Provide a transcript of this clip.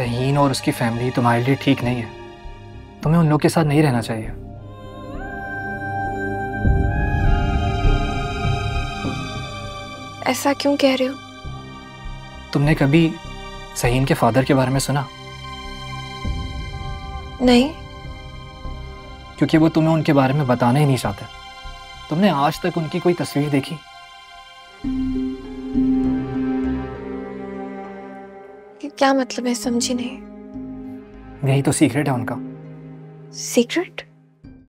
सहीन और उसकी फैमिली तुम्हारे लिए ठीक नहीं है। तुम्हें उन लोग के साथ नहीं रहना चाहिए। ऐसा क्यों कह रहे हो? तुमने कभी सहीन के फादर के बारे में सुना? नहीं। क्योंकि वो तुम्हें उनके बारे में बताना ही नहीं चाहते। तुमने आज तक उनकी कोई तस्वीर देखी? क्या मतलब है समझी नहीं? यही तो सीक्रेट है उनका। सीक्रेट